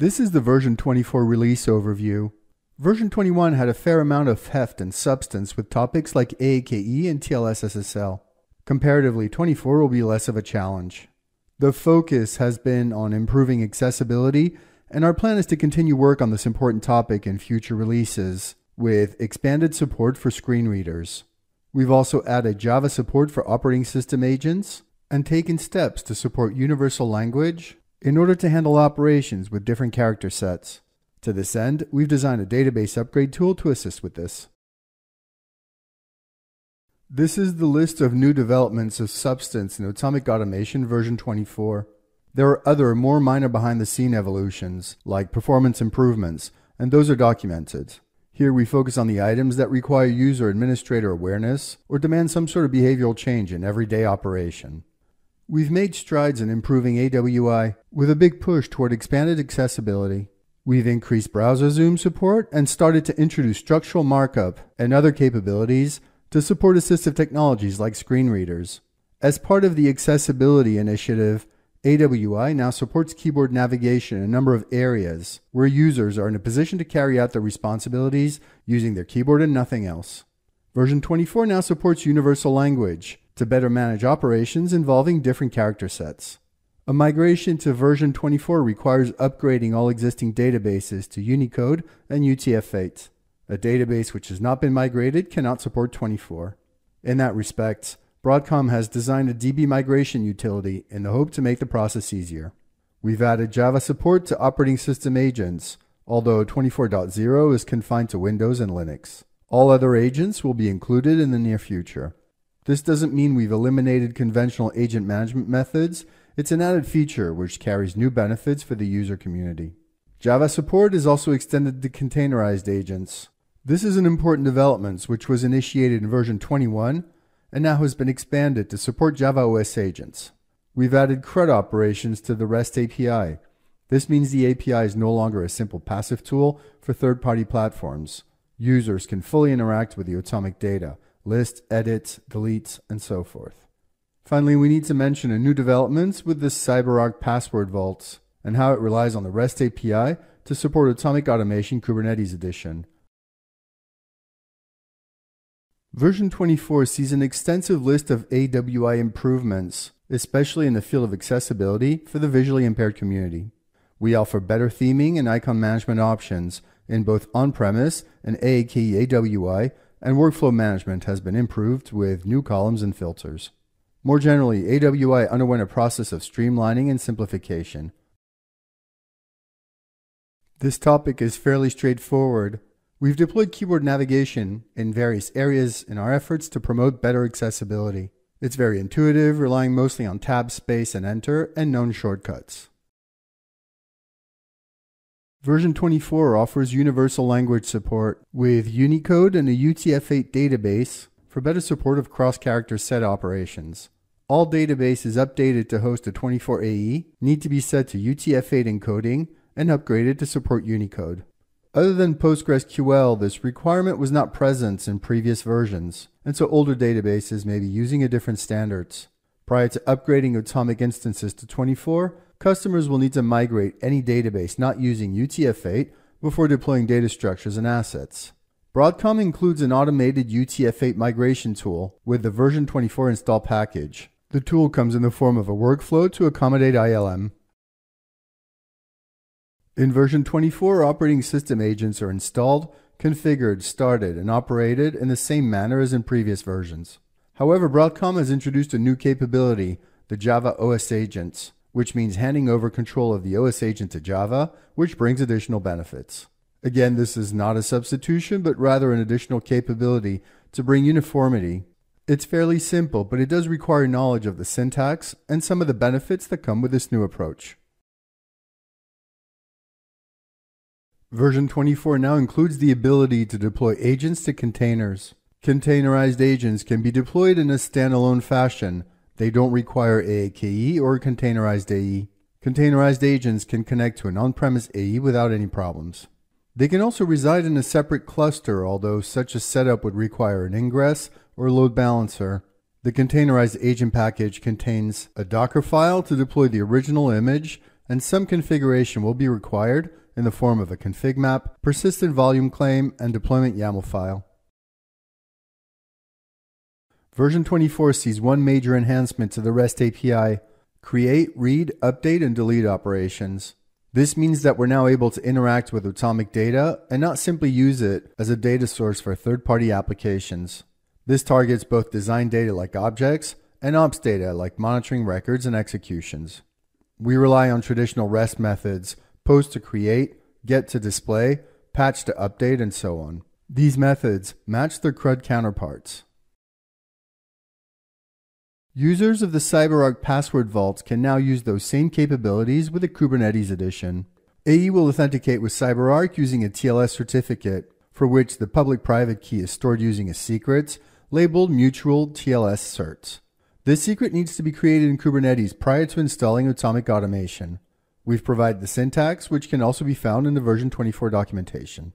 This is the version 24 release overview. Version 21 had a fair amount of heft and substance with topics like AAKE and TLS-SSL. Comparatively, 24 will be less of a challenge. The focus has been on improving accessibility, and our plan is to continue work on this important topic in future releases, with expanded support for screen readers. We've also added Java support for operating system agents and taken steps to support universal language in order to handle operations with different character sets. To this end, we've designed a database upgrade tool to assist with this. This is the list of new developments of Substance in Automic Automation version 24. There are other more minor behind the scene evolutions, like performance improvements, and those are documented. Here we focus on the items that require user administrator awareness or demand some sort of behavioral change in everyday operation. We've made strides in improving AWI with a big push toward expanded accessibility. We've increased browser zoom support and started to introduce structural markup and other capabilities to support assistive technologies like screen readers. As part of the accessibility initiative, AWI now supports keyboard navigation in a number of areas where users are in a position to carry out their responsibilities using their keyboard and nothing else. Version 24 now supports universal language, to better manage operations involving different character sets. A migration to version 24 requires upgrading all existing databases to Unicode and UTF-8. A database which has not been migrated cannot support 24. In that respect, Broadcom has designed a DB migration utility in the hope to make the process easier. We've added Java support to operating system agents, although 24.0 is confined to Windows and Linux. All other agents will be included in the near future. This doesn't mean we've eliminated conventional agent management methods. It's an added feature which carries new benefits for the user community. Java support is also extended to containerized agents. This is an important development which was initiated in version 21 and now has been expanded to support Java OS agents. We've added CRUD operations to the REST API. This means the API is no longer a simple passive tool for third-party platforms. Users can fully interact with the Automic data, list, edits, deletes, and so forth. Finally, we need to mention a new developments with the CyberArk password vaults and how it relies on the REST API to support Automic Automation Kubernetes Edition. Version 24 sees an extensive list of AWI improvements, especially in the field of accessibility for the visually impaired community. We offer better theming and icon management options in both on-premise and AAKE AWI and workflow management has been improved with new columns and filters. More generally, AWI underwent a process of streamlining and simplification. This topic is fairly straightforward. We've deployed keyboard navigation in various areas in our efforts to promote better accessibility. It's very intuitive, relying mostly on tab space and enter and known shortcuts. Version 24 offers universal language support with Unicode and a UTF-8 database for better support of cross-character set operations. All databases updated to host a 24AE need to be set to UTF-8 encoding and upgraded to support Unicode. Other than PostgreSQL, this requirement was not present in previous versions, and so older databases may be using a different standards. Prior to upgrading Automic instances to 24, customers will need to migrate any database not using UTF-8 before deploying data structures and assets. Broadcom includes an automated UTF-8 migration tool with the version 24 install package. The tool comes in the form of a workflow to accommodate ILM. In version 24, operating system agents are installed, configured, started, and operated in the same manner as in previous versions. However, Broadcom has introduced a new capability, the Java OS agents which means handing over control of the OS agent to Java, which brings additional benefits. Again, this is not a substitution, but rather an additional capability to bring uniformity. It's fairly simple, but it does require knowledge of the syntax and some of the benefits that come with this new approach. Version 24 now includes the ability to deploy agents to containers. Containerized agents can be deployed in a standalone fashion, they don't require AAKE or containerized AE. Containerized agents can connect to an on-premise AE without any problems. They can also reside in a separate cluster, although such a setup would require an ingress or load balancer. The containerized agent package contains a Docker file to deploy the original image and some configuration will be required in the form of a config map, persistent volume claim, and deployment YAML file. Version 24 sees one major enhancement to the REST API create, read, update, and delete operations. This means that we're now able to interact with Automic data and not simply use it as a data source for third party applications. This targets both design data like objects and ops data like monitoring records and executions. We rely on traditional REST methods post to create, get to display, patch to update, and so on. These methods match their CRUD counterparts. Users of the CyberArk password vaults can now use those same capabilities with a Kubernetes edition. AE will authenticate with CyberArk using a TLS certificate, for which the public-private key is stored using a secret labeled mutual TLS certs. This secret needs to be created in Kubernetes prior to installing Automic Automation. We've provided the syntax, which can also be found in the version 24 documentation.